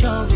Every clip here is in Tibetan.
show.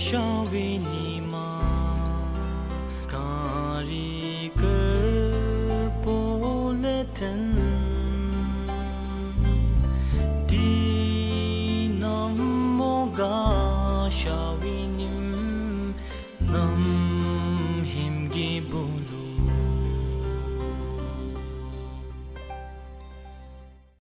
shāwī nīmā kārī kār pōlē tēn dī nām mō gā shāwī nīm nām